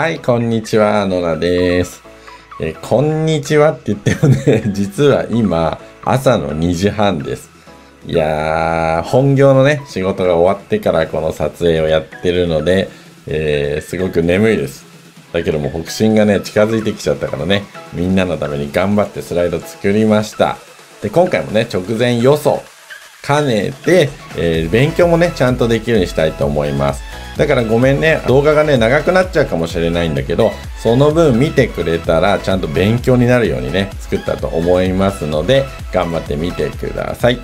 はい、こんにちは、野良です。えこんにちはって言ってもね、実は今、朝の2時半です。いやー、本業のね、仕事が終わってからこの撮影をやってるので、えーすごく眠いです。だけども、北進がね、近づいてきちゃったからね、みんなのために頑張ってスライド作りました。で、今回もね、直前予想兼ねて、えー勉強もね、ちゃんとできるようにしたいと思います。だからごめんね、動画がね、長くなっちゃうかもしれないんだけど、その分見てくれたら、ちゃんと勉強になるようにね、作ったと思いますので、頑張ってみてください。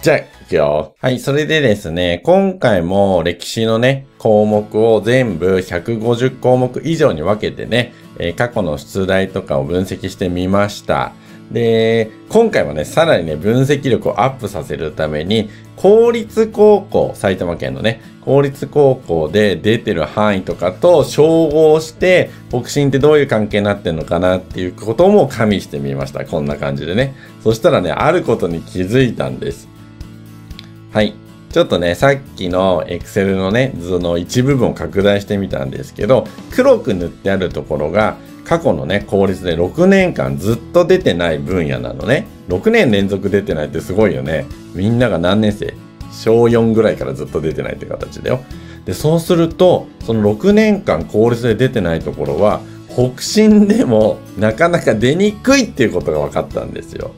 じゃあ、いくよ。はい、それでですね、今回も歴史のね、項目を全部150項目以上に分けてね、えー過去の出題とかを分析してみました。で、今回はね、さらにね、分析力をアップさせるために、公立高校、埼玉県のね、公立高校で出てる範囲とかと照合して、北進ってどういう関係になってんのかなっていうことも加味してみました。こんな感じでね。そしたらね、あることに気づいたんです。はい。ちょっとね、さっきの Excel のね、図の一部分を拡大してみたんですけど、黒く塗ってあるところが、過去のね、公立で6年間ずっと出てない分野なのね。6年連続出てないってすごいよね。みんなが何年生？小4ぐらいからずっと出てないって形だよ。で、そうすると、その6年間公立で出てないところは、北進でもなかなか出にくいっていうことが分かったんですよ。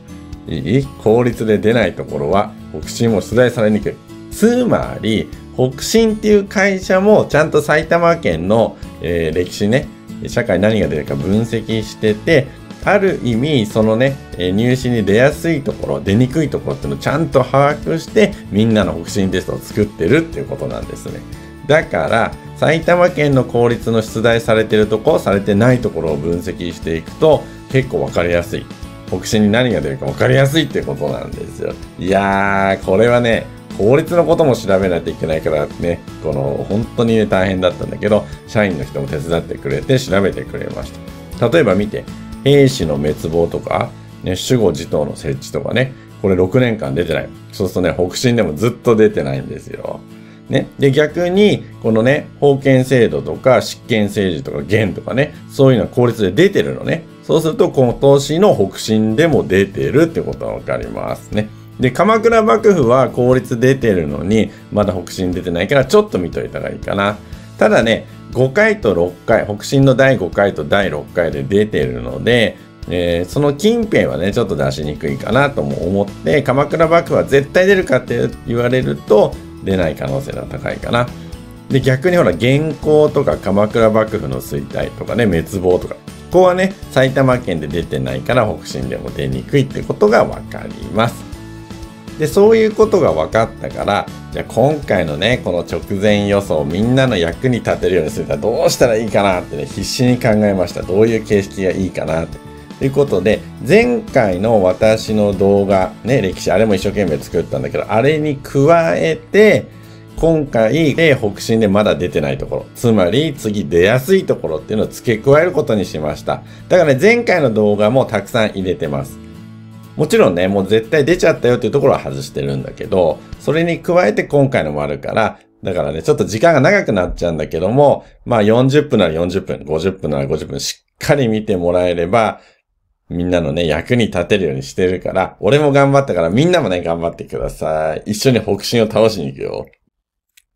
いい？公立で出ないところは北進も出題されにくい。つまり北進っていう会社もちゃんと埼玉県の、えー歴史ね社会何が出るか分析しててある意味そのね入試に出やすいところ出にくいところっていうのをちゃんと把握してみんなの北進テストを作ってるっていうことなんですね。だから埼玉県の公立の出題されてるとこされてないところを分析していくと結構わかりやすい北進に何が出るか分かりやすいってことなんですよ。いやー、これはね、法律のことも調べないといけないからね、この本当にね、大変だったんだけど、社員の人も手伝ってくれて調べてくれました。例えば見て、兵士の滅亡とか、ね、守護自党の設置とかね、これ6年間出てない。そうするとね、北進でもずっと出てないんですよ。ね。で、逆に、このね、封建制度とか、執権政治とか、元とかね、そういうのは法律で出てるのね。そうすると、今年の北進でも出てるってことがわかりますね。で、鎌倉幕府は公立出てるのに、まだ北進出てないから、ちょっと見といた方がいいかな。ただね、5回と6回、北進の第5回と第6回で出てるので、えーその近辺はね、ちょっと出しにくいかなとも思って、鎌倉幕府は絶対出るかって言われると、出ない可能性が高いかな。で、逆にほら、元寇とか鎌倉幕府の衰退とかね、滅亡とか、ここはね、埼玉県で出てないから北進でも出にくいってことがわかります。で、そういうことが分かったから、じゃあ今回のね、この直前予想、みんなの役に立てるようにするにはどうしたらいいかなってね、必死に考えました。どういう形式がいいかなって。ということで、前回の私の動画、ね、歴史、あれも一生懸命作ったんだけど、あれに加えて、今回で北進でまだ出てないところ、つまり次出やすいところっていうのを付け加えることにしました。だからね、前回の動画もたくさん入れてます。もちろんね、もう絶対出ちゃったよっていうところは外してるんだけど、それに加えて今回のもあるから、だからね、ちょっと時間が長くなっちゃうんだけども、まあ40分なら40分、50分なら50分しっかり見てもらえれば、みんなのね、役に立てるようにしてるから、俺も頑張ったからみんなもね、頑張ってください。一緒に北進を倒しに行くよ。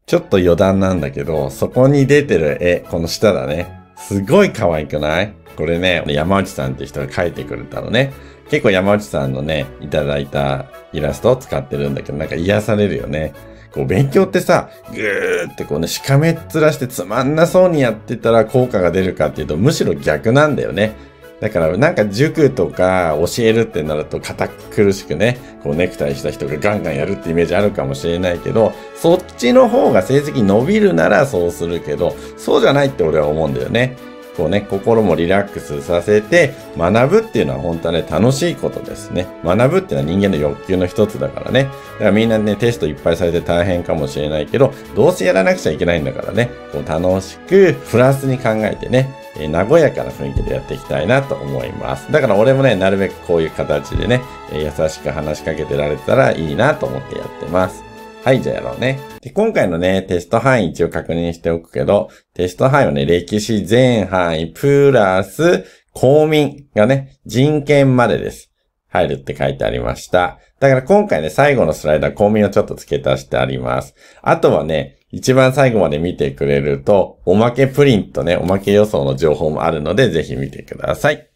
ちょっと余談なんだけど、そこに出てる絵、この下だね。すごい可愛くない？これね、山内さんって人が描いてくれたのね。結構山内さんのね、いただいたイラストを使ってるんだけど、なんか癒されるよね。こう勉強ってさ、ぐーってこうね、しかめっ面してつまんなそうにやってたら効果が出るかっていうと、むしろ逆なんだよね。だからなんか塾とか教えるってなると堅苦しくね、こうネクタイした人がガンガンやるってイメージあるかもしれないけど、そっちの方が成績伸びるならそうするけど、そうじゃないって俺は思うんだよね。こうね、心もリラックスさせて学ぶっていうのは本当はね、楽しいことですね。学ぶっていうのは人間の欲求の一つだからね。だからみんなね、テストいっぱいされて大変かもしれないけど、どうせやらなくちゃいけないんだからね、こう楽しく、プラスに考えてね、えー和やかな雰囲気でやっていきたいなと思います。だから俺もね、なるべくこういう形でね、えー優しく話しかけてられたらいいなと思ってやってます。はい、じゃあやろうね。で、今回のね、テスト範囲一応確認しておくけど、テスト範囲はね、歴史全範囲プラス公民がね、人権までです。入るって書いてありました。だから今回ね、最後のスライダー公民をちょっと付け足してあります。あとはね、一番最後まで見てくれると、おまけプリントね、おまけ予想の情報もあるので、ぜひ見てください。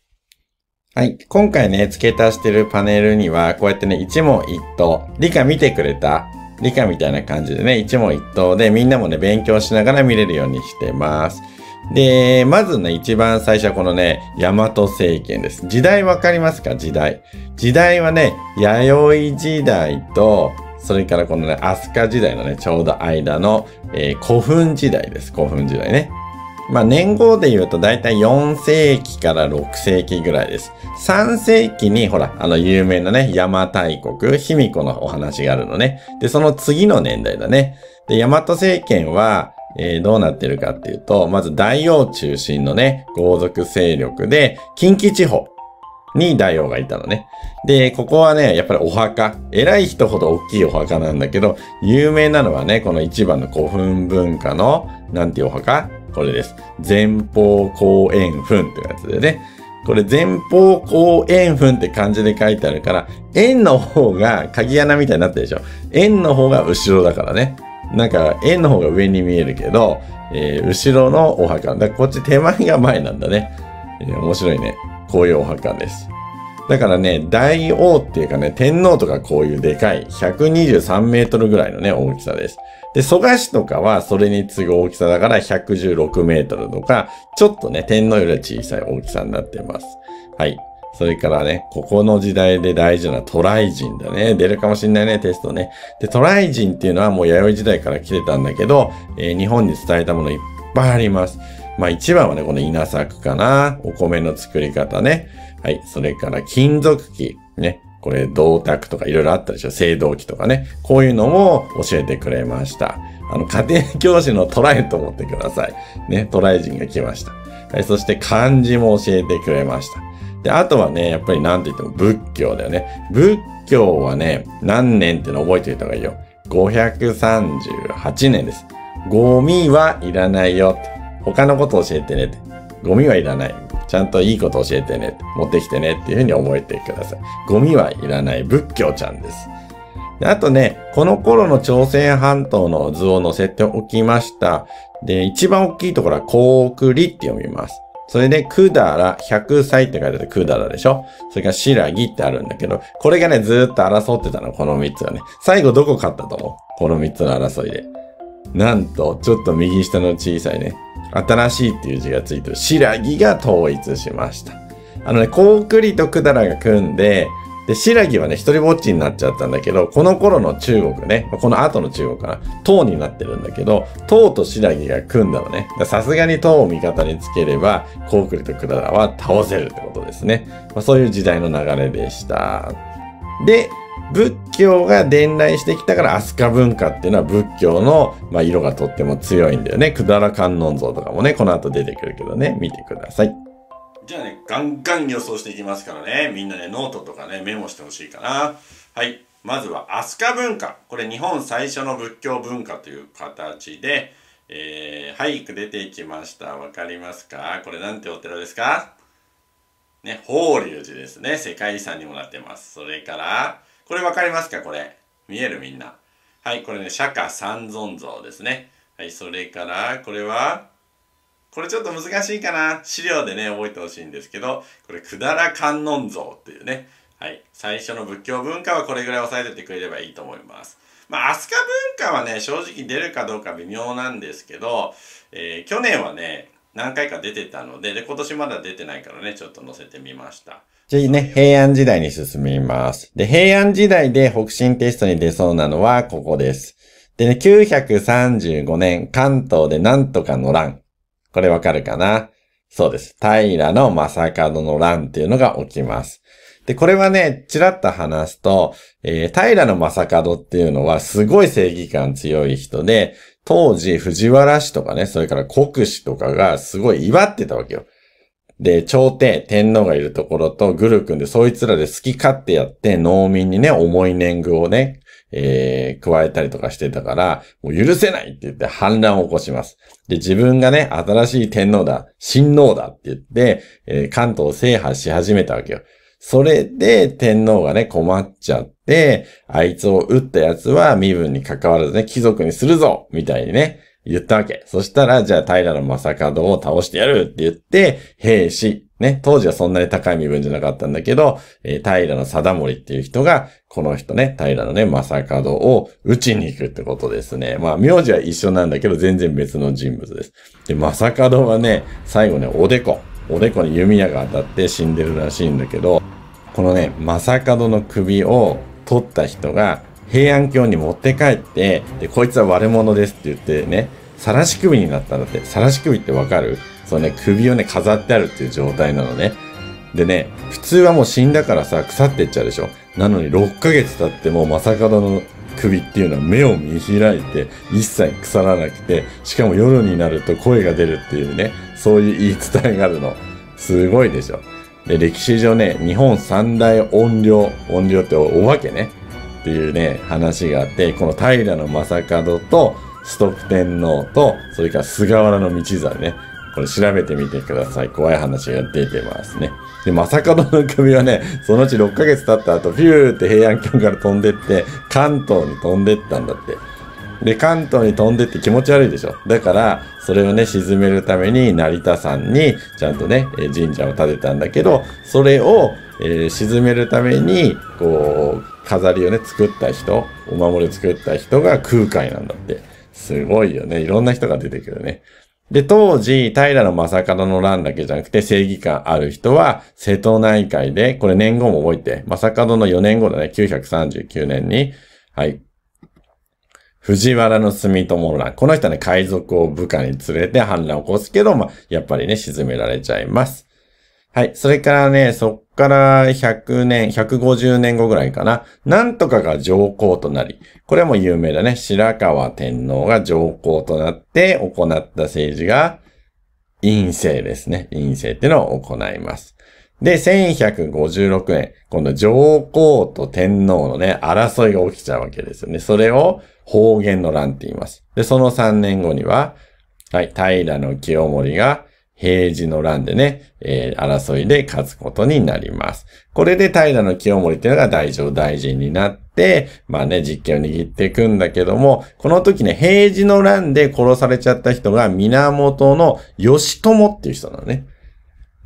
はい。今回ね、付け足してるパネルには、こうやってね、一問一答。理科見てくれた理科みたいな感じでね、一問一答でみんなもね、勉強しながら見れるようにしてます。で、まずね、一番最初はこのね、大和政権です。時代わかりますか？時代。時代はね、弥生時代と、それからこのね、飛鳥時代のね、ちょうど間の、えー、古墳時代です。古墳時代ね。まあ年号で言うとだいたい4世紀から6世紀ぐらいです。3世紀にほら、あの有名なね、邪馬台国、卑弥呼のお話があるのね。で、その次の年代だね。で、大和政権は、えー、どうなってるかっていうと、まず大王中心のね、豪族勢力で、近畿地方に大王がいたのね。で、ここはね、やっぱりお墓。偉い人ほど大きいお墓なんだけど、有名なのはね、この一番の古墳文化の、なんていうお墓？これです。前方後円墳ってやつでね。これ前方後円墳って漢字で書いてあるから、円の方が鍵穴みたいになってるでしょ。円の方が後ろだからね。なんか円の方が上に見えるけど、えー、後ろのお墓。だからこっち手前が前なんだね。えー、面白いね。こういうお墓です。だからね、大王っていうかね、天皇とかこういうでかい、123メートルぐらいのね、大きさです。で、蘇我氏とかはそれに次ぐ大きさだから116メートルとか、ちょっとね、天皇より小さい大きさになってます。はい。それからね、ここの時代で大事なトライ人だね。出るかもしんないね、テストね。で、トライ人っていうのはもう弥生時代から来てたんだけど、えー、日本に伝えたものいっぱいあります。まあ一番はね、この稲作かな。お米の作り方ね。はい。それから金属器。ね。これ、銅鐸とかいろいろあったでしょ？青銅器とかね。こういうのも教えてくれました。あの、家庭教師のトライと思ってください。ね。トライ人が来ました。はい。そして漢字も教えてくれました。で、あとはね、やっぱり何て言っても仏教だよね。仏教はね、何年っての覚えておいた方がいいよ。538年です。ゴミはいらないよ。他のこと教えてねって。ゴミはいらない。ちゃんといいこと教えてね、持ってきてねっていうふうに覚えてください。ゴミはいらない仏教ちゃんです。であとね、この頃の朝鮮半島の図を載せておきました。で、一番大きいところは、高句麗って読みます。それで、くだら、100歳って書いてあるくだらでしょ？それから、白木ってあるんだけど、これがね、ずーっと争ってたの、この3つはね。最後どこ勝ったと思う？この3つの争いで。なんと、ちょっと右下の小さいね、新しいっていう字がついてる白木が統一しました。あのね、コウクリとクダラが組んで、で、白木はね、一人ぼっちになっちゃったんだけど、この頃の中国ね、この後の中国かな、唐になってるんだけど、唐と白木が組んだのね。さすがに唐を味方につければ、コウクリとクダラは倒せるってことですね。まあ、そういう時代の流れでした。で、仏教が伝来してきたから飛鳥文化っていうのは仏教の、まあ、色がとっても強いんだよね。くだら観音像とかもね、この後出てくるけどね、見てください。じゃあね、ガンガン予想していきますからね、みんなね、ノートとかね、メモしてほしいかな。はい。まずは飛鳥文化。これ日本最初の仏教文化という形で、えー、俳句出てきました。わかりますか？これなんてお寺ですか？ね、法隆寺ですね。世界遺産にもなってます。それから、これわかりますか？これ。見えるみんな。はい、これね、釈迦三尊像ですね。はい、それから、これは、これちょっと難しいかな。資料でね、覚えてほしいんですけど、これ、くだら観音像っていうね。はい。最初の仏教文化はこれぐらい押さえててくれればいいと思います。まあ、飛鳥文化はね、正直出るかどうか微妙なんですけど、えー、去年はね、何回か出てたので、で、今年まだ出てないからね、ちょっと載せてみました。じゃあね、平安時代に進みます。で、平安時代で北進テストに出そうなのはここです。でね、935年、関東でなんとかの乱。これわかるかな？そうです。平の正門の乱っていうのが起きます。で、これはね、ちらっと話すと、えー、平の正門っていうのはすごい正義感強い人で、当時藤原氏とかね、それから国氏とかがすごい祝ってたわけよ。で、朝廷、天皇がいるところとグル組んで、そいつらで好き勝手やって、農民にね、重い年貢をね、えー、加えたりとかしてたから、もう許せないって言って反乱を起こします。で、自分がね、新しい天皇だ、親王だって言って、えー、関東を制覇し始めたわけよ。それで天皇がね、困っちゃって、あいつを撃った奴は身分に関わらずね、貴族にするぞみたいにね、言ったわけ。そしたら、じゃあ平野正門を倒してやるって言って、兵士、ね、当時はそんなに高い身分じゃなかったんだけど、えー、平野貞盛っていう人が、この人ね、平野ね、正門を撃ちに行くってことですね。まあ、名字は一緒なんだけど、全然別の人物です。で、正門はね、最後ね、おでこ。おでこに弓矢が当たって死んでるらしいんだけど、このね、正門の首を取った人が、平安京に持って帰って、で、こいつは悪者ですって言ってね、晒し首になったんだって。晒し首ってわかる？そうね、首をね、飾ってあるっていう状態なのね。でね、普通はもう死んだからさ、腐ってっちゃうでしょ。なのに6ヶ月経っても、正門の首っていうのは目を見開いて、一切腐らなくて、しかも夜になると声が出るっていうね、そういう言い伝えがあるの。すごいでしょ。で、歴史上ね、日本三大音量、音量ってお化けね。っていうね、話があって、この平正門とストップ天皇と、それから菅原道真ね。これ調べてみてください。怖い話が出てますね。で、正門の首はね、そのうち6ヶ月経った後、ピューって平安京から飛んでって、関東に飛んでったんだって。で、関東に飛んでって気持ち悪いでしょ。だから、それをね、沈めるために、成田山に、ちゃんとね、神社を建てたんだけど、それを、えー、沈めるために、こう、飾りをね、作った人、お守りを作った人が空海なんだって。すごいよね。いろんな人が出てくるね。で、当時、平の正門の乱だけじゃなくて正義感ある人は、瀬戸内海で、これ年号も覚えて、正門の4年後だね、939年に、はい。藤原の住友乱。この人はね、海賊を部下に連れて反乱を起こすけど、まあ、やっぱりね、沈められちゃいます。はい。それからね、そっから100年、150年後ぐらいかな。なんとかが上皇となり、これも有名だね。白河天皇が上皇となって行った政治が、陰性ですね。陰性っていうのを行います。で、1156年、今度上皇と天皇のね、争いが起きちゃうわけですよね。それを方言の乱って言います。で、その3年後には、はい、平清盛が平治の乱でね、えー、争いで勝つことになります。これで平の清盛っていうのが大乗大臣になって、まあね、実権を握っていくんだけども、この時ね、平治の乱で殺されちゃった人が源の義朝っていう人なのね。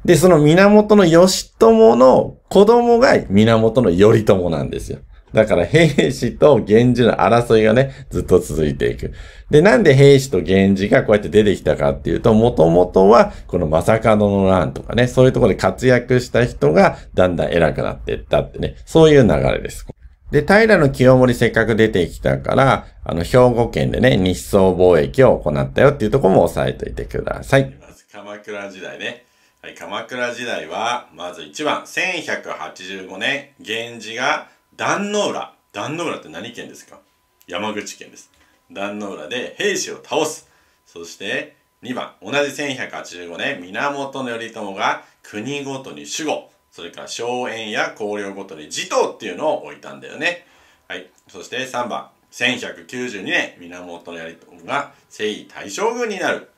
で、その源の義朝の子供が源の頼朝なんですよ。だから兵士と源氏の争いがね、ずっと続いていく。で、なんで兵士と源氏がこうやって出てきたかっていうと、もともとは、この正門の乱とかね、そういうところで活躍した人がだんだん偉くなっていったってね、そういう流れです。で、平の清盛せっかく出てきたから、あの、兵庫県でね、日宋貿易を行ったよっていうところも押さえておいてください。鎌倉時代ね。はい、鎌倉時代は、まず1番、1185年、源氏が壇ノ浦。壇ノ浦って何県ですか？山口県です。壇ノ浦で兵士を倒す。そして2番同じ1185年源頼朝が国ごとに守護。それから荘園や公領ごとに持統っていうのを置いたんだよね。はい。そして3番1192年源頼朝が征夷大将軍になる。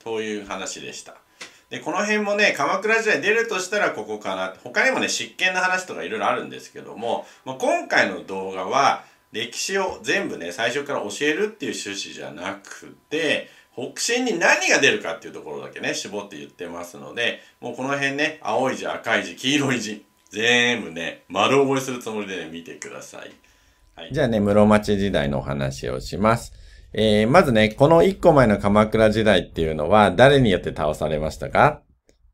という話でした。で、この辺もね、鎌倉時代出るとしたらここかな。他にもね、執権の話とかいろいろあるんですけども、まあ、今回の動画は、歴史を全部ね、最初から教えるっていう趣旨じゃなくて、北進に何が出るかっていうところだけね、絞って言ってますので、もうこの辺ね、青い字、赤い字、黄色い字、全部ね、丸覚えするつもりでね、見てください。はい、じゃあね、室町時代のお話をします。えー、まずね、この一個前の鎌倉時代っていうのは誰によって倒されましたか？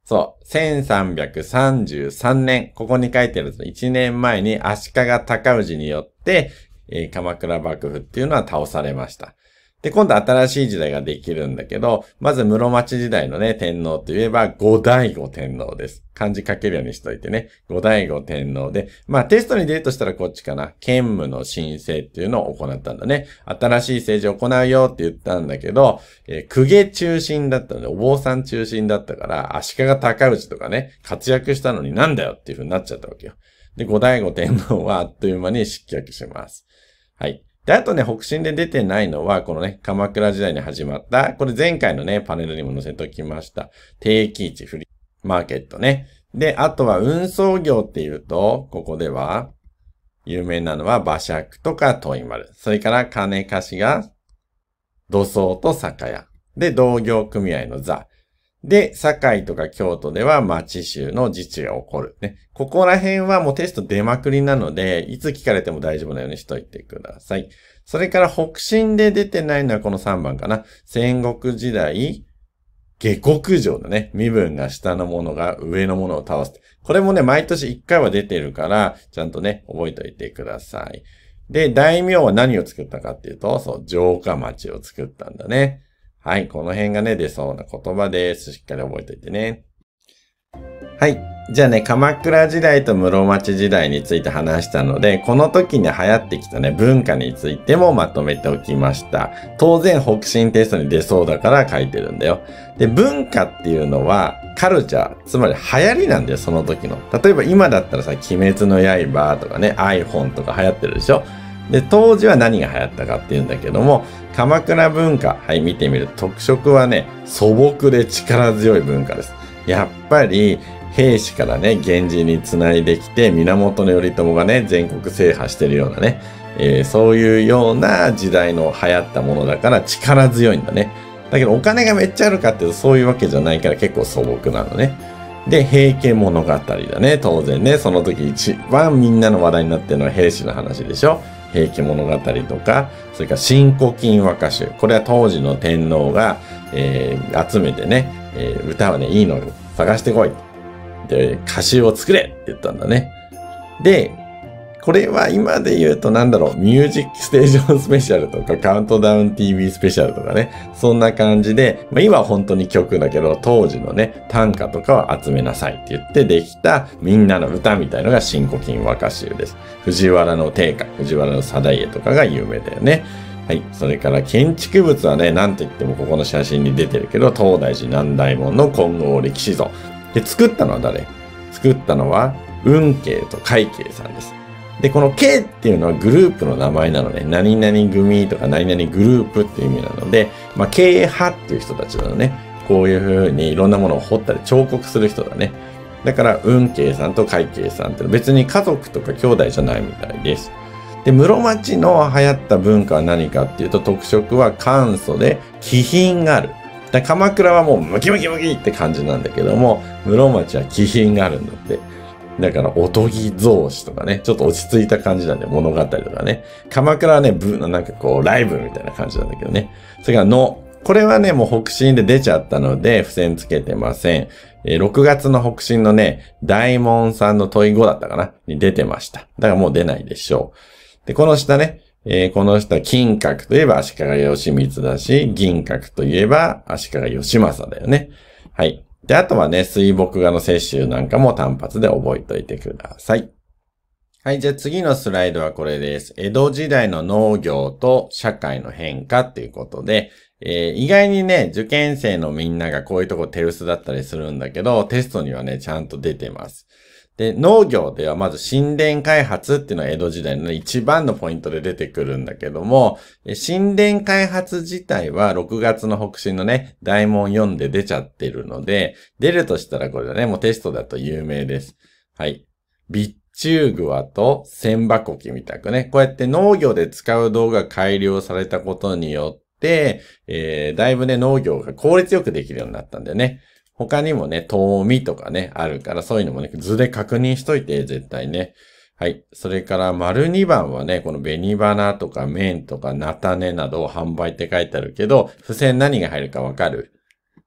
そう、1333年、ここに書いてある1年前に足利尊氏によって、えー、鎌倉幕府っていうのは倒されました。で、今度新しい時代ができるんだけど、まず室町時代のね、天皇といえば、五代五天皇です。漢字書けるようにしといてね。五代五天皇で、まあテストに出るとしたらこっちかな。兼務の申請っていうのを行ったんだね。新しい政治を行うよって言ったんだけど、えー、公家中心だったので、お坊さん中心だったから、足利尊氏とかね、活躍したのになんだよっていう風になっちゃったわけよ。で、五代五天皇はあっという間に失脚します。はい。で、あとね、北進で出てないのは、このね、鎌倉時代に始まった、これ前回のね、パネルにも載せておきました。定期値フリーマーケットね。で、あとは運送業っていうと、ここでは、有名なのは馬借とかトイマル。それから金貸しが土葬と酒屋。で、同業組合の座。で、堺とか京都では町州の自治が起こる。ね。ここら辺はもうテスト出まくりなので、いつ聞かれても大丈夫なようにしといてください。それから北進で出てないのはこの3番かな。戦国時代、下克上だね。身分が下のものが上のものを倒す。これもね、毎年1回は出てるから、ちゃんとね、覚えておいてください。で、大名は何を作ったかっていうと、そう、城下町を作ったんだね。はい、この辺がね、出そうな言葉です。しっかり覚えておいてね。はい。じゃあね、鎌倉時代と室町時代について話したので、この時に流行ってきたね、文化についてもまとめておきました。当然、北進テストに出そうだから書いてるんだよ。で、文化っていうのは、カルチャー、つまり流行りなんだよ、その時の。例えば今だったらさ、鬼滅の刃とかね、iPhone とか流行ってるでしょ？で、当時は何が流行ったかっていうんだけども、鎌倉文化、はい、見てみると特色はね、素朴で力強い文化です。やっぱり、兵士からね、源氏につないできて、源頼朝がね、全国制覇してるようなね、えー、そういうような時代の流行ったものだから力強いんだね。だけどお金がめっちゃあるかっていうとそういうわけじゃないから結構素朴なのね。で、平家物語だね。当然ね、その時一番みんなの話題になってるのは兵士の話でしょ。平家物語とか、それから新古今和歌集。これは当時の天皇が、えー、集めてね、えー、歌はね、いいの探してこい。で、歌集を作れって言ったんだね。で、これは今で言うとなんだろう、ミュージックステーションスペシャルとかカウントダウン TV スペシャルとかね、そんな感じで、まあ、今は本当に曲だけど、当時のね、短歌とかを集めなさいって言ってできたみんなの歌みたいのが新古今和歌集です。藤原の定家、藤原の貞家とかが有名だよね。はい。それから建築物はね、なんと言ってもここの写真に出てるけど、東大寺南大門の金剛歴史像。で、作ったのは誰？作ったのは、運慶と海慶さんです。で、この K っていうのはグループの名前なのね。何々組とか何々グループっていう意味なので、まあ、経営派っていう人たちなのね。こういうふうにいろんなものを彫ったり彫刻する人だね。だから、運慶さんと海慶さんって別に家族とか兄弟じゃないみたいです。で、室町の流行った文化は何かっていうと特色は簡素で気品がある。鎌倉はもうムキムキムキって感じなんだけども、室町は気品があるんだって。だから、おとぎ造詞とかね、ちょっと落ち着いた感じなんで、物語とかね。鎌倉はね、ぶ、なんかこう、ライブみたいな感じなんだけどね。それから、の、これはね、もう北進で出ちゃったので、付箋つけてません。えー、6月の北進のね、大門さんの問い5だったかなに出てました。だからもう出ないでしょう。で、この下ね、えー、この下、金閣といえば足利義満だし、銀閣といえば足利義政だよね。はい。で、あとはね、水墨画の摂取なんかも単発で覚えておいてください。はい、じゃあ次のスライドはこれです。江戸時代の農業と社会の変化っていうことで、えー、意外にね、受験生のみんながこういうとこ手薄だったりするんだけど、テストにはね、ちゃんと出てます。で、農業ではまず神殿開発っていうのは江戸時代の一番のポイントで出てくるんだけども、神殿開発自体は6月の北進のね、大門読んで出ちゃってるので、出るとしたらこれだね、もうテストだと有名です。はい。備中グワと千箱機みたくね、こうやって農業で使う道具が改良されたことによって、えー、だいぶね、農業が効率よくできるようになったんだよね。他にもね、遠見とかね、あるから、そういうのもね、図で確認しといて、絶対ね。はい。それから、丸2番はね、この紅花とか麺とか菜種などを販売って書いてあるけど、付箋何が入るかわかる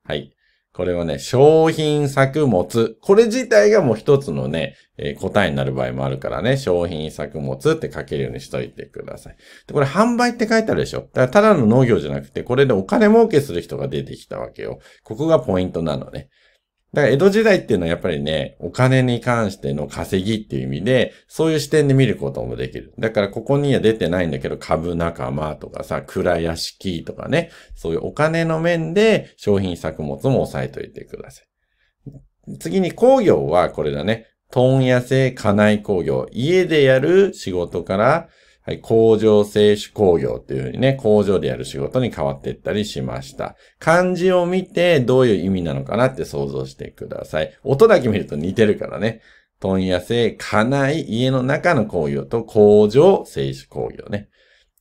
はい。これはね、商品作物。これ自体がもう一つのね、えー、答えになる場合もあるからね、商品作物って書けるようにしといてください。で、これ販売って書いてあるでしょだからただの農業じゃなくて、これでお金儲けする人が出てきたわけよ。ここがポイントなのね。だから江戸時代っていうのはやっぱりね、お金に関しての稼ぎっていう意味で、そういう視点で見ることもできる。だからここには出てないんだけど、株仲間とかさ、蔵屋敷とかね、そういうお金の面で商品作物も押さえといてください。次に工業はこれだね。問屋製家内工業。家でやる仕事から、はい、工場製紙工業っていうふうにね、工場でやる仕事に変わっていったりしました。漢字を見てどういう意味なのかなって想像してください。音だけ見ると似てるからね。問屋製、家内、家の中の工業と工場製紙工業ね。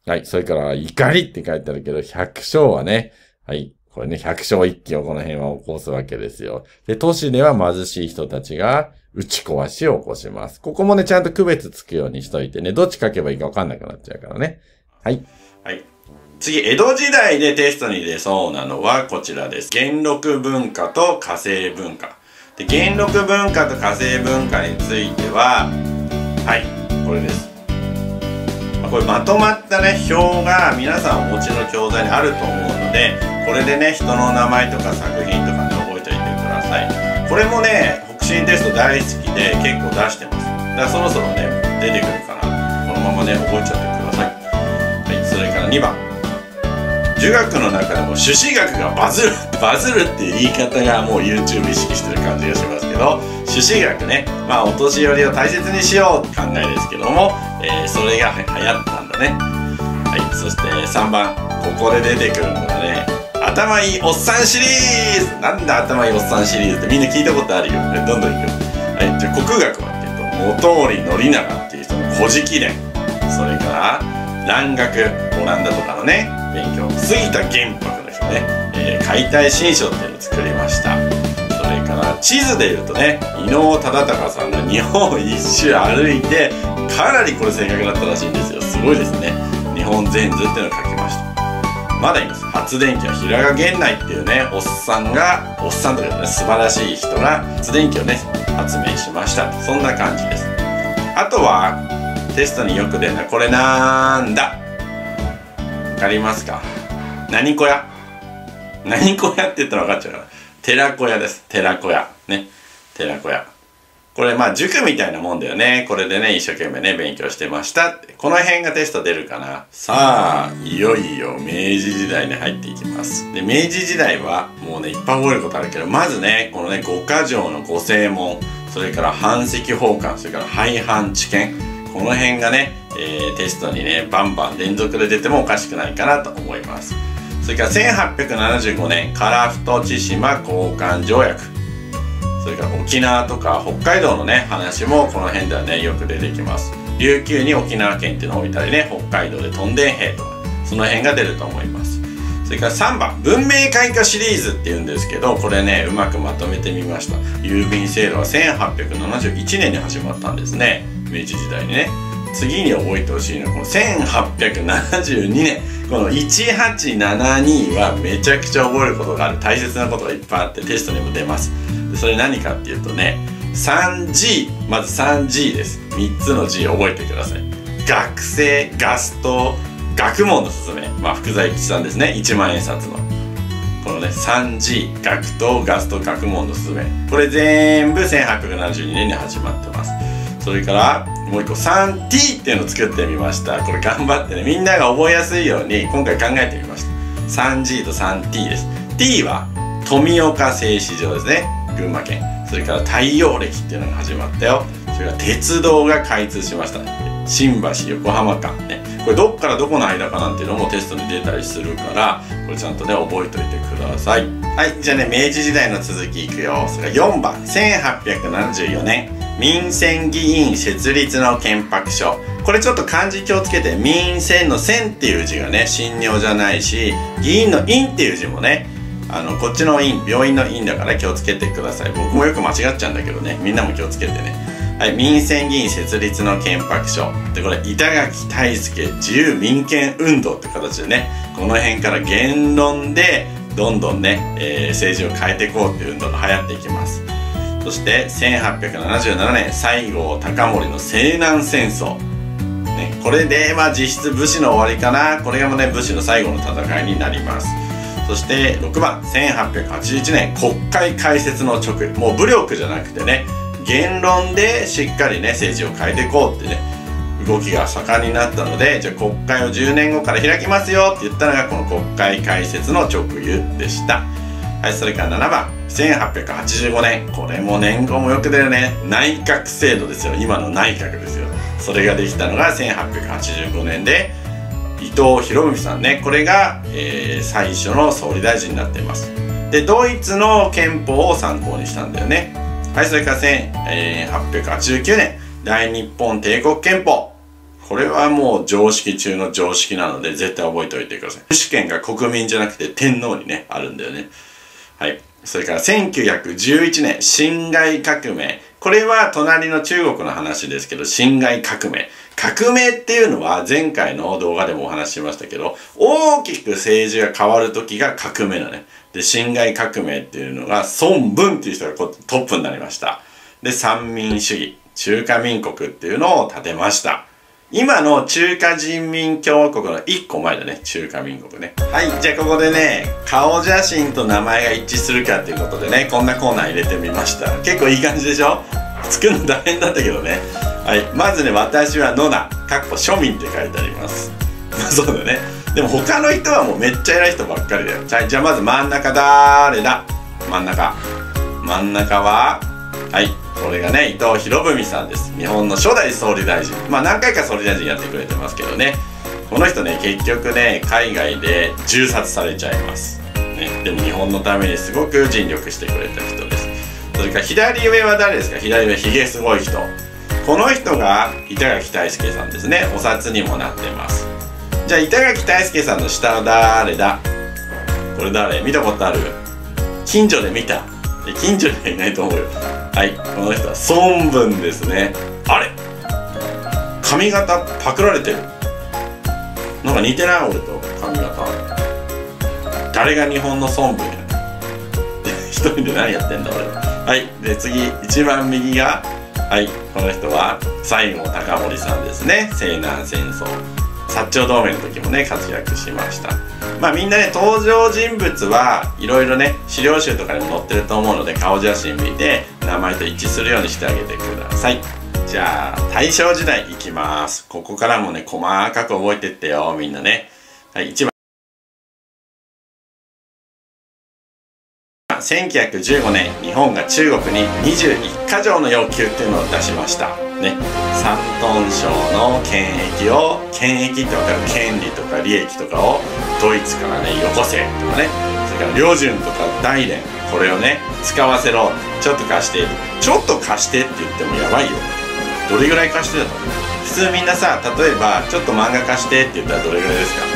はい。それから、怒りって書いてあるけど、百姓はね、はい。これね、百姓一揆をこの辺は起こすわけですよ。で、都市では貧しい人たちが打ち壊しを起こします。ここもね、ちゃんと区別つくようにしといてね、どっち書けばいいかわかんなくなっちゃうからね。はい。はい。次、江戸時代でテストに出そうなのはこちらです。元禄文化と火星文化。で、元禄文化と火星文化については、はい、これです。これまとまったね、表が皆さんお持ちの教材にあると思うので、これでね、人の名前とか作品とかね、覚えておいてください。これもね、新テスト大好きで結構出してます。だからそろそろね、出てくるかな。このままね、覚えちゃってください。はい、それから2番。儒学の中でも朱子学がバズる、バズるっていう言い方がもう YouTube 意識してる感じがしますけど、朱子学ね、まあお年寄りを大切にしようって考えですけども、えー、それが流行ったんだね。はい、そして3番。ここで出てくるのがね、頭いいおっさんシリーズなんだ頭いいおっさんシリーズってみんな聞いたことあるよ。どんどんいくよ。はい、じゃあ国学はっていうと、元織宣長っていう人の古事記伝。それから、蘭学、オランダとかのね、勉強。杉田玄白の人ね、えー、解体新書っていうのを作りました。それから地図で言うとね伊能忠敬さんが日本一周歩いてかなりこれ正確だったらしいんですよすごいですね日本全図っていうのを書まだいます。発電機は平賀源内っていうねおっさんがおっさんというかね素晴らしい人が発電機をね発明しました。そんな感じです。あとはテストによく出るのはこれなんだ。わかりますか？何小屋？何小屋って言ったら分かっちゃうから寺子屋です。寺子屋。ね。寺子屋。これまあ塾みたいなもんだよね。これでね、一生懸命ね、勉強してました。この辺がテスト出るかな。さあ、いよいよ明治時代に入っていきます。で、明治時代はもうね、いっぱい覚えることあるけど、まずね、このね、五箇条の五正門、それから版石奉還、それから廃藩置県。この辺がね、えー、テストにね、バンバン連続で出てもおかしくないかなと思います。それから1875年、樺太千島交換条約。それから沖縄とか北海道のね話もこの辺ではねよく出てきます。琉球に沖縄県っていうのを置いたりね北海道でトンデン兵とかその辺が出ると思います。それから3番文明開化シリーズっていうんですけどこれねうまくまとめてみました。郵便制度は1871年に始まったんですね。明治時代にね。次に覚えてほしいのはこの1872年。この1872はめちゃくちゃ覚えることがある。大切なことがいっぱいあってテストにも出ます。それ何かっていうとね 3G まず 3G です。3つの G 覚えてください。学生ガスト学問のすすめ。まあ福沢諭吉さんですね。1万円札の。このね 3G 学徒ガスト学問のすすめ。これ全部1872年に始まってます。それからもう一個 3T っていうのを作ってみました。これ頑張ってね。みんなが覚えやすいように今回考えてみました。3G と 3T です。T は富岡製糸場ですね。群馬県。それから太陽暦っていうのが始まったよ。それから鉄道が開通しました。新橋横浜間ね。これどっからどこの間かなんていうのもテストに出たりするからこれちゃんとね覚えておいてください。はいじゃあね明治時代の続きいくよ。それから4番1874年。民選議員設立の憲白書。これちょっと漢字気をつけて民選の選っていう字がね信用じゃないし議員の院っていう字もねあのこっちの院病院の院だから気をつけてください。僕もよく間違っちゃうんだけどねみんなも気をつけてね。はい民選議員設立の憲白書。でこれ板垣大輔自由民権運動って形でねこの辺から言論でどんどんね、えー、政治を変えていこうっていう運動が流行っていきます。そして1877年西郷隆盛の西南戦争。ね、これでまあ実質武士の終わりかな。これがもね武士の最後の戦いになります。そして6番1881年国会開設の直もう武力じゃなくてね言論でしっかりね政治を変えていこうってね動きが盛んになったのでじゃあ国会を10年後から開きますよって言ったのがこの国会開設の直輸でした。はいそれから7番。1885年。これも年号もよく出るね。内閣制度ですよ。今の内閣ですよ。それができたのが1885年で伊藤博文さんね。これが、えー、最初の総理大臣になっています。でドイツの憲法を参考にしたんだよね。はいそれから1889年。大日本帝国憲法。これはもう常識中の常識なので絶対覚えておいてください。主権が国民じゃなくて天皇にね、あるんだよね。はい。それから1911年、辛亥革命。これは隣の中国の話ですけど、辛亥革命。革命っていうのは前回の動画でもお話ししましたけど、大きく政治が変わる時が革命だね。で、辛亥革命っていうのが孫文っていう人がトップになりました。で、三民主義、中華民国っていうのを建てました。今の中華人民共和国の1個前だね。中華民国ね。はいじゃあここでね顔写真と名前が一致するかっていうことでねこんなコーナー入れてみました。結構いい感じでしょ？作るの大変だったけどね。はいまずね私はノナかっこ庶民って書いてあります。ま そうだね。でも他の人はもうめっちゃ偉い人ばっかりだよ。じゃあまず真ん中誰だ。真ん中。真ん中ははい。これがね伊藤博文さんです。日本の初代総理大臣。まあ何回か総理大臣やってくれてますけどね。この人ね結局ね海外で銃殺されちゃいます、ね、でも日本のためにすごく尽力してくれた人です。それから左上は誰ですか？左上ひげすごい人。この人が板垣大輔さんですね。お札にもなってます。じゃあ板垣大輔さんの下は誰だ？これ誰？見たことある？近所で見た。近所にはいないと思うよ。はいこの人は孫文ですね。あれ。髪型パクられてる。なんか似てない俺と髪型。誰が日本の孫文や。一人で何やってんだ俺はいで次一番右がはいこの人は西郷隆盛さんですね。西南戦争。薩長同盟の時もね活躍しました。まあみんなね登場人物はいろいろね資料集とかにも載ってると思うので顔写真見て名前と一致するようにしてあげてください。じゃあ大正時代いきます。ここからもね細かく覚えてってよみんなね。はい1番。1915年日本が中国に21か条の要求っていうのを出しました。ね山東省の権益を権益って分かる権利とか利益とかをドイツからねよこせとかねそれから領順とか大連これをね使わせろちょっと貸してちょっと貸してって言ってもやばいよ。どれぐらい貸してだと普通みんなさ例えばちょっと漫画貸してって言ったらどれぐらいですか？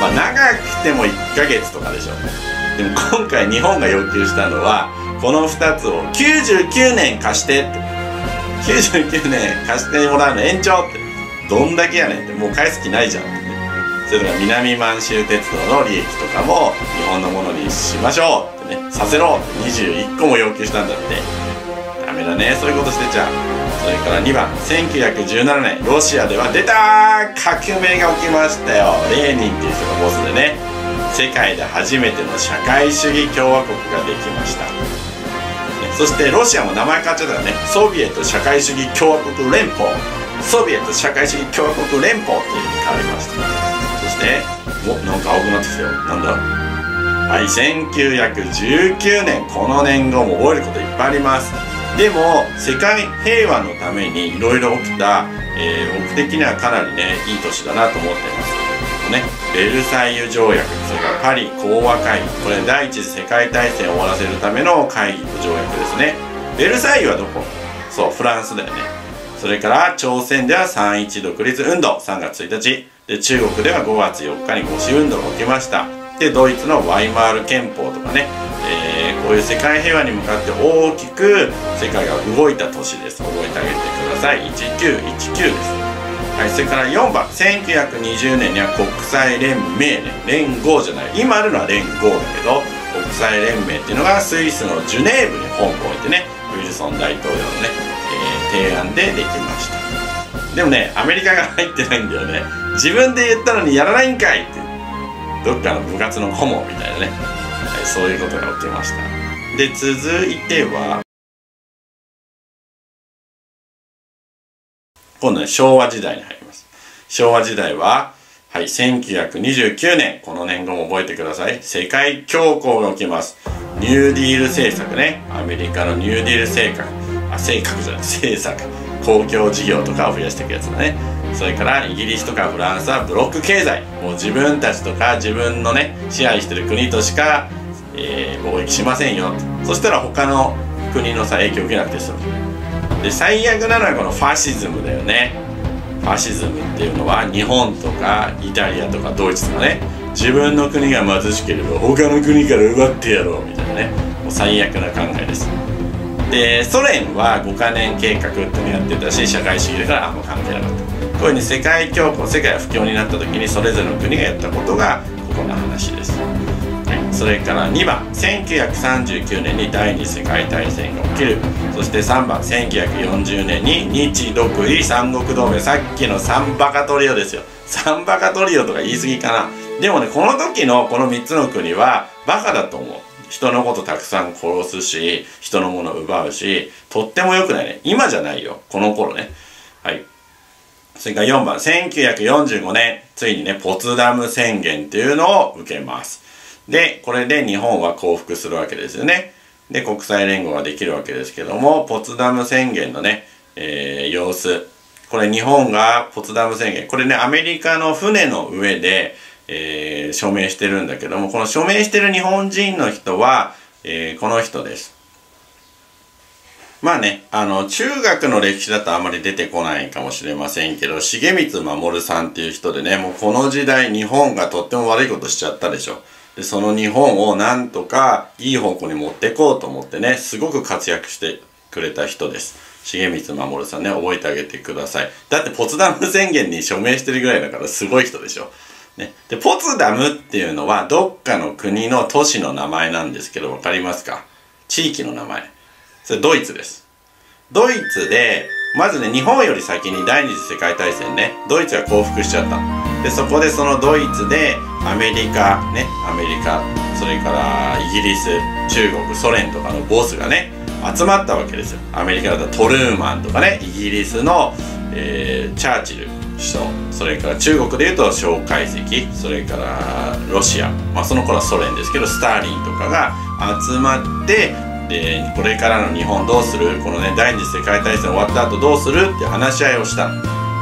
まあ長くても1ヶ月とかでしょ。でも今回日本が要求したのはこの2つを99年貸してって。99年貸してもらうの延長って。どんだけやねんってもう返す気ないじゃん。ってねそれから南満州鉄道の利益とかも日本のものにしましょうってね。させろって21個も要求したんだって。ダメだねそういうことしてちゃう。それから2番1917年ロシアでは出た革命が起きましたよ。レーニンっていう人がボスでね。世界で初めての社会主義共和国ができました。そしてロシアも名前変わっちゃったからね。ソビエト社会主義共和国連邦。ソビエト社会主義共和国連邦っていうふうに変わりました。ねおなんか青くなってきたよ。なんだ？はい1919年この年号も覚えることいっぱいあります。でも世界平和のためにいろいろ起きた、えー、僕的にはかなりねいい年だなと思ってます。ね、ベルサイユ条約それからパリ講和会議これ第一次世界大戦を終わらせるための会議と条約ですね。ベルサイユはどこ？そうフランスだよね。それから朝鮮では3.1独立運動3月1日で中国では5月4日に五四運動が起きました。でドイツのワイマール憲法とかね、えー、こういう世界平和に向かって大きく世界が動いた年です。覚えてあげてください。1919です。はい、それから4番。1920年には国際連盟ね。連合じゃない。今あるのは連合だけど国際連盟っていうのがスイスのジュネーブに本校を置いてねウィルソン大統領のね、えー、提案でできました。でもねアメリカが入ってないんだよね。自分で言ったのにやらないんかいって。どっかの部活の顧問みたいなね、はい、そういうことが起きました。で続いては今度ね昭和時代に入ります昭和時代ははい、1929年、この年号も覚えてください。世界恐慌が起きます。ニューディール政策ね。アメリカのニューディール政策。あ、政策じゃない、政策。公共事業とかを増やしていくやつだねそれからイギリスとかフランスはブロック経済もう自分たちとか自分のね支配してる国としか、えー、貿易しませんよそしたら他の国のさ影響を受けなくて済むで最悪なのはこのファシズムだよね。ファシズムっていうのは日本とかイタリアとかドイツとかね。自分の国が貧しければ他の国から奪ってやろうみたいなね。もう最悪な考えです。でソ連は5カ年計画っていうのやってたし社会主義だからあんま関係なかった。こういうふうに世界恐慌世界が不況になった時にそれぞれの国がやったことがここの話です、それから2番1939年に第二次世界大戦が起きる。そして3番1940年に日独伊三国同盟。さっきのサンバカトリオですよ。サンバカトリオとか言い過ぎかな。でもねこの時のこの3つの国はバカだと思う。人のことたくさん殺すし人のものを奪うしとっても良くないね。今じゃないよ。この頃ね。はい。それから4番1945年ついにねポツダム宣言っていうのを受けます。でこれで日本は降伏するわけですよねで国際連合ができるわけですけどもポツダム宣言のね、えー、様子これ日本がポツダム宣言これねアメリカの船の上でえー、署名してるんだけども、この署名してる日本人の人は、えー、この人です。まあね、あの、中学の歴史だとあまり出てこないかもしれませんけど、重光守さんっていう人でね、もうこの時代日本がとっても悪いことしちゃったでしょ。で、その日本をなんとかいい方向に持っていこうと思ってね、すごく活躍してくれた人です。重光守さんね、覚えてあげてください。だってポツダム宣言に署名してるぐらいだからすごい人でしょ。ね。で、ポツダムっていうのはどっかの国の都市の名前なんですけど、わかりますか？地域の名前。それドイツです。ドイツで、まずね、日本より先に第二次世界大戦ね、ドイツが降伏しちゃったで、そこでそのドイツでアメリカ、ね、アメリカ、それからイギリス、中国、ソ連とかのボスがね、集まったわけですよ。アメリカだとトルーマンとかね、イギリスの、えー、チャーチル、首都それから中国でいうと蒋介石それからロシア、まあ、その頃はソ連ですけどスターリンとかが集まってでこれからの日本どうする？このね第二次世界大戦終わった後どうするって話し合いをした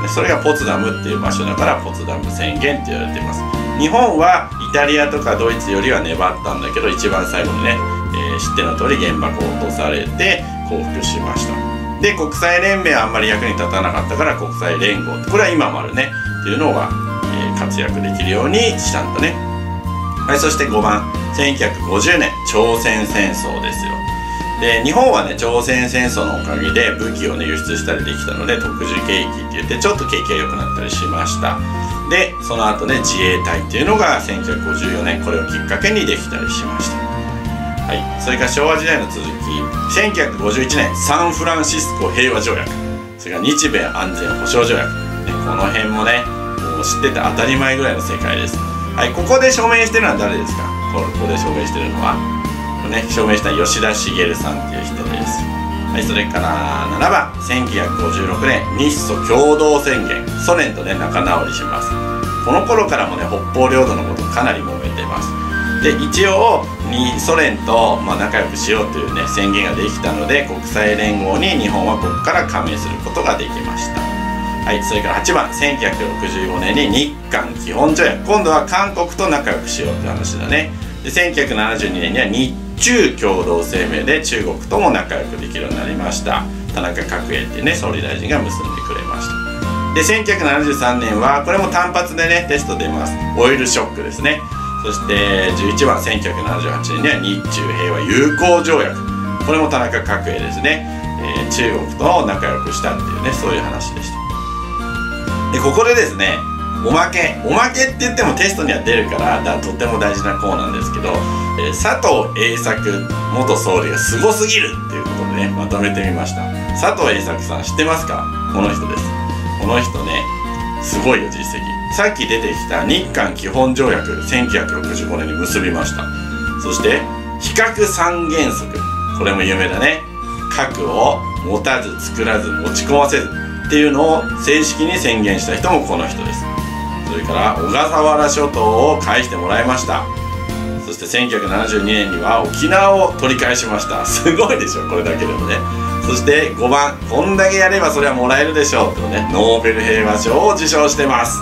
それがポツダムっていう場所だからポツダム宣言って言われています日本はイタリアとかドイツよりは粘ったんだけど一番最後にね、えー、知っての通り原爆を落とされて降伏しました。で国際連盟はあんまり役に立たなかったから国際連合これは今もあるねっていうのが、えー、活躍できるようにしたんだね。はいそして5番。1950年朝鮮戦争ですよ。で日本はね朝鮮戦争のおかげで武器をね輸出したりできたので特需景気って言ってちょっと景気が良くなったりしました。でその後ね自衛隊っていうのが1954年これをきっかけにできたりしました。はい、それから昭和時代の続き1951年サンフランシスコ平和条約。それから日米安全保障条約、ね、この辺もねもう知ってて当たり前ぐらいの世界です。はいここで署名してるのは誰ですか？ここで署名してるのはね署名した吉田茂さんっていう人です。はいそれから7番1956年日ソ共同宣言ソ連とね仲直りします。この頃からもね北方領土のことかなり揉めてます。で一応にソ連と、まあ、仲良くしようというね宣言ができたので国際連合に日本はここから加盟することができました。はいそれから8番1965年に日韓基本条約。今度は韓国と仲良くしようって話だね。で1972年には日中共同声明で中国とも仲良くできるようになりました。田中角栄っていうね総理大臣が結んでくれました。で1973年はこれも単発でねテスト出ます。オイルショックですね。そして11番1978年には日中平和友好条約。これも田中角栄ですね、えー、中国と仲良くしたっていうねそういう話でした。でここでですねおまけおまけって言ってもテストには出るからだとっても大事な項なんですけど、えー、佐藤栄作元総理がすごすぎるっていうことでねまとめてみました。佐藤栄作さん知ってますか？この人です。この人ねすごいよ実績。さっき出てきた日韓基本条約1965年に結びました。そして比較三原則。これも有名だね。核を持たず作らず持ち込ませずっていうのを正式に宣言した人もこの人です。それから小笠原諸島を返してもらいましたそして1972年には沖縄を取り返しましたすごいでしょこれだけでもねそして5番、こんだけやればそれはもらえるでしょう。とね、ノーベル平和賞を受賞してます。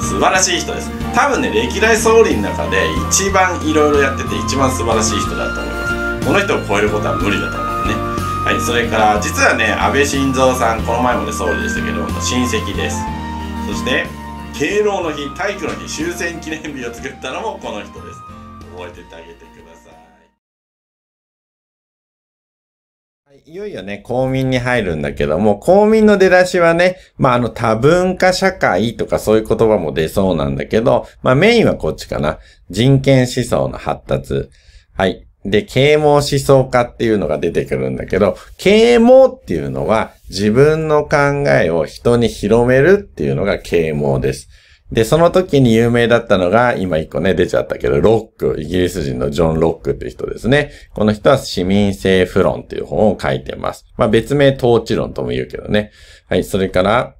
素晴らしい人です。多分ね、歴代総理の中で一番いろいろやってて一番素晴らしい人だと思います。この人を超えることは無理だと思うんでね。はい、それから実はね、安倍晋三さん、この前もね、総理でしたけど、親戚です。そして、敬老の日、体育の日、終戦記念日を作ったのもこの人です。覚えててあげてください。いよいよね、公民に入るんだけども、公民の出だしはね、まあ、あの、多文化社会とかそういう言葉も出そうなんだけど、まあ、メインはこっちかな。人権思想の発達。はい。で、啓蒙思想家っていうのが出てくるんだけど、啓蒙っていうのは自分の考えを人に広めるっていうのが啓蒙です。で、その時に有名だったのが、今一個ね、出ちゃったけど、ロック、イギリス人のジョン・ロックっていう人ですね。この人は市民政府論っていう本を書いてます。まあ別名統治論とも言うけどね。はい、それから、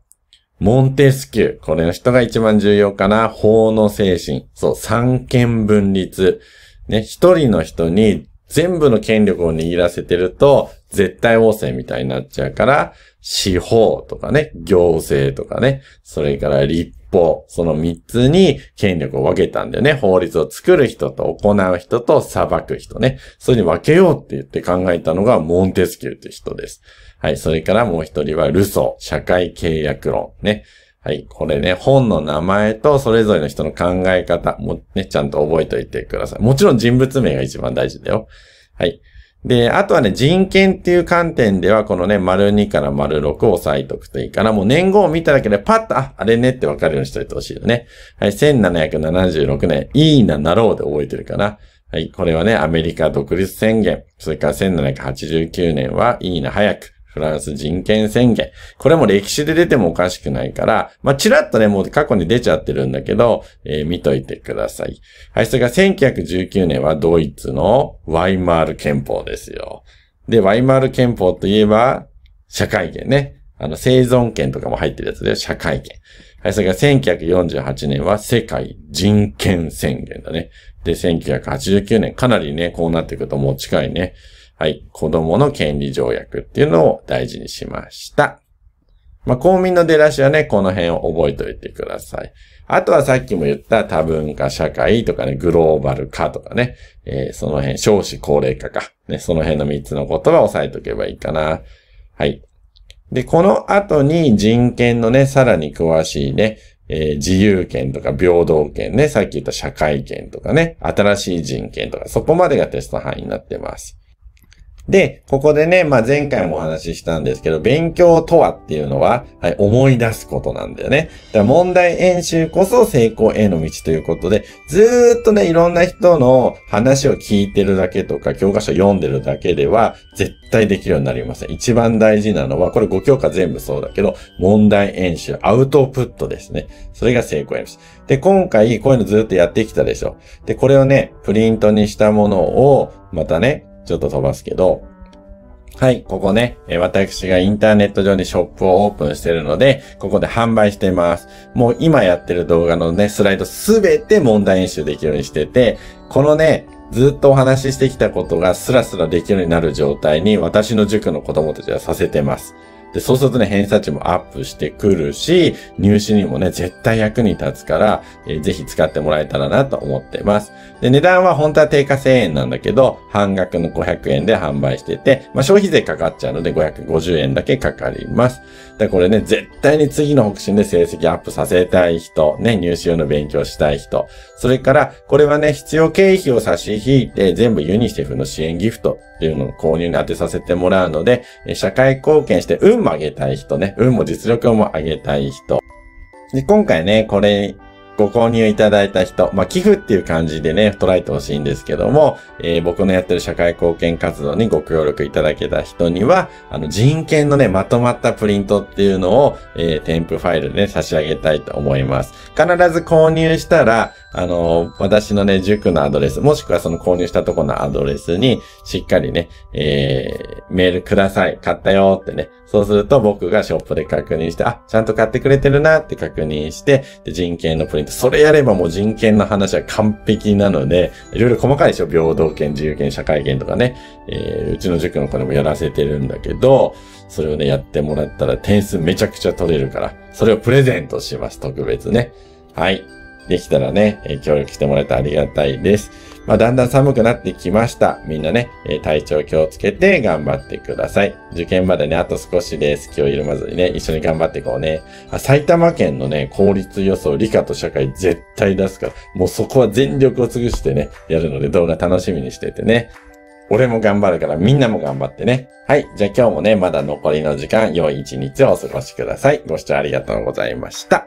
モンテスキュー。これの人が一番重要かな。法の精神。そう、三権分立。ね、一人の人に全部の権力を握らせてると、絶対王政みたいになっちゃうから、司法とかね、行政とかね、それから立法、その三つに権力を分けたんだよね。法律を作る人と行う人と裁く人ね。それに分けようって言って考えたのがモンテスキューって人です。はい。それからもう一人はルソー、社会契約論ね。はい。これね、本の名前とそれぞれの人の考え方もね、ちゃんと覚えておいてください。もちろん人物名が一番大事だよ。はい。で、あとはね、人権っていう観点では、このね、丸2から丸6を押さえとくといいかな。もう年号を見ただけでパッと、あ、あれねってわかるようにしといてほしいよね。はい、1776年、いいな、なろうで覚えてるかな。はい、これはね、アメリカ独立宣言。それから1789年は、いいな、早く。フランス人権宣言。これも歴史で出てもおかしくないから、まあ、ちらっとね、もう過去に出ちゃってるんだけど、えー、見といてください。はい、それから1919年はドイツのワイマール憲法ですよ。で、ワイマール憲法といえば、社会権ね。あの、生存権とかも入ってるやつで、社会権。はい、それから1948年は世界人権宣言だね。で、1989年、かなりね、こうなってくるともう近いね。はい。子供の権利条約っていうのを大事にしました。まあ、公民の出だしはね、この辺を覚えておいてください。あとはさっきも言った多文化社会とかね、グローバル化とかね、えー、その辺、少子高齢化か。ね、その辺の3つの言葉を押さえておけばいいかな。はい。で、この後に人権のね、さらに詳しいね、えー、自由権とか平等権ね、さっき言った社会権とかね、新しい人権とか、そこまでがテスト範囲になってます。で、ここでね、まあ、前回もお話ししたんですけど、勉強とはっていうのは、はい、思い出すことなんだよね。だから問題演習こそ成功への道ということで、ずーっとね、いろんな人の話を聞いてるだけとか、教科書読んでるだけでは、絶対できるようになりません。一番大事なのは、これ5教科全部そうだけど、問題演習、アウトプットですね。それが成功への道。で、今回、こういうのずっとやってきたでしょ。で、これをね、プリントにしたものを、またね、ちょっと飛ばすけど、はい、ここね、私がインターネット上にショップをオープンしてるので、ここで販売してます。もう今やってる動画のね、スライドすべて問題演習できるようにしてて、このね、ずっとお話ししてきたことがスラスラできるようになる状態に私の塾の子供たちはさせてます。で、そうするとね、偏差値もアップしてくるし、入試にもね、絶対役に立つから、えー、ぜひ使ってもらえたらなと思ってます。で、値段は本当は定価1000円なんだけど、半額の500円で販売してて、まあ、消費税かかっちゃうので550円だけかかります。で、これね、絶対に次の北進で成績アップさせたい人、ね、入試用の勉強したい人、それから、これはね、必要経費を差し引いて、全部ユニセフの支援ギフトっていうのを購入に当てさせてもらうので、社会貢献して運も上げたい人ね、運も実力も上げたい人。で、今回ね、これご購入いただいた人、まあ、寄付っていう感じでね、捉えてほしいんですけども、えー、僕のやってる社会貢献活動にご協力いただけた人には、あの、人権のね、まとまったプリントっていうのを、えー、添付ファイルで、ね、差し上げたいと思います。必ず購入したら、あの、私のね、塾のアドレス、もしくはその購入したとこのアドレスに、しっかりね、えー、メールください。買ったよってね。そうすると僕がショップで確認して、あ、ちゃんと買ってくれてるなって確認して、で人権のプリント。それやればもう人権の話は完璧なので、いろいろ細かいでしょ？平等権、自由権、社会権とかね。えー、うちの塾の子でもやらせてるんだけど、それをね、やってもらったら点数めちゃくちゃ取れるから、それをプレゼントします。特別ね。はい。できたらね、え、協力してもらえたらありがたいです。まあ、だんだん寒くなってきました。みんなね、え、体調気をつけて頑張ってください。受験までね、あと少しです。気を緩まずにね、一緒に頑張っていこうね。あ埼玉県のね、公立予想、理科と社会絶対出すから、もうそこは全力を尽くしてね、やるので動画楽しみにしててね。俺も頑張るからみんなも頑張ってね。はい。じゃあ今日もね、まだ残りの時間、良い一日をお過ごしください。ご視聴ありがとうございました。